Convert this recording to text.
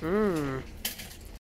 Hmm.